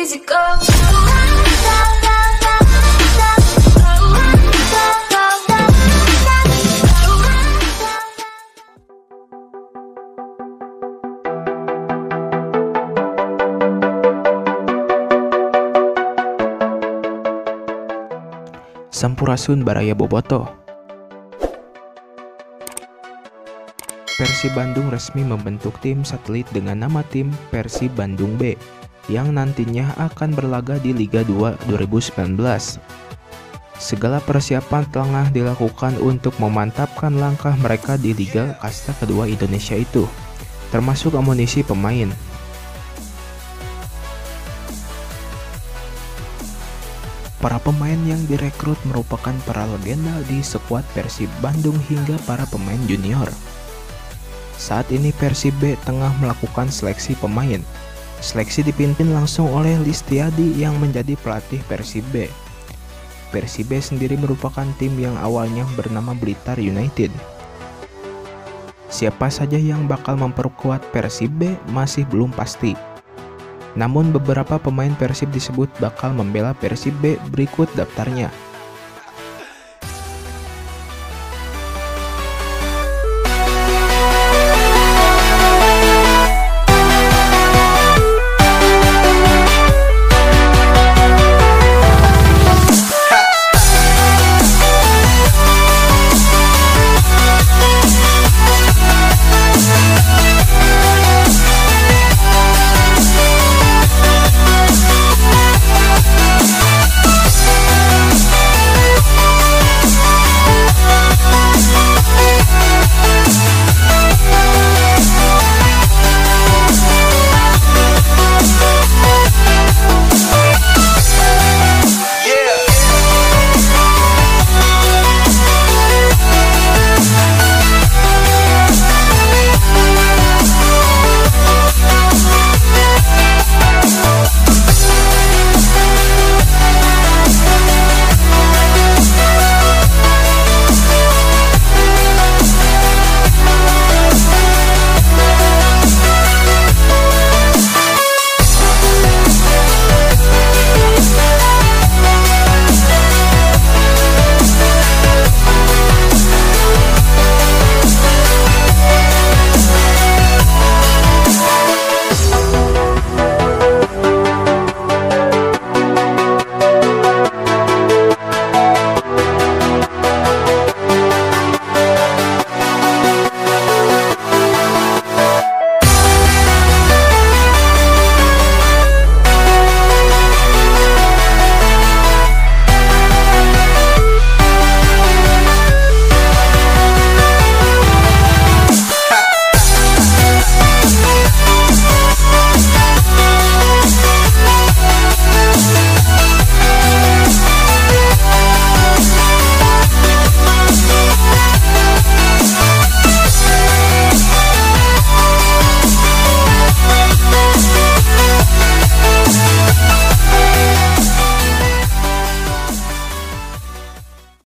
Sampurasun Baraya Boboto. Persib Bandung resmi membentuk tim satelit dengan nama tim Persib Bandung B yang nantinya akan berlaga di Liga 2 2019. Segala persiapan tengah dilakukan untuk memantapkan langkah mereka di Liga Kasta kedua Indonesia itu, termasuk amunisi pemain. Para pemain yang direkrut merupakan para legenda di skuad Persib Bandung hingga para pemain junior. Saat ini Persib B tengah melakukan seleksi pemain. Seleksi dipimpin langsung oleh Listiadi yang menjadi pelatih Persib B. Persib B sendiri merupakan tim yang awalnya bernama Blitar United. Siapa saja yang bakal memperkuat Persib B masih belum pasti. Namun beberapa pemain Persib disebut bakal membela Persib B berikut daftarnya.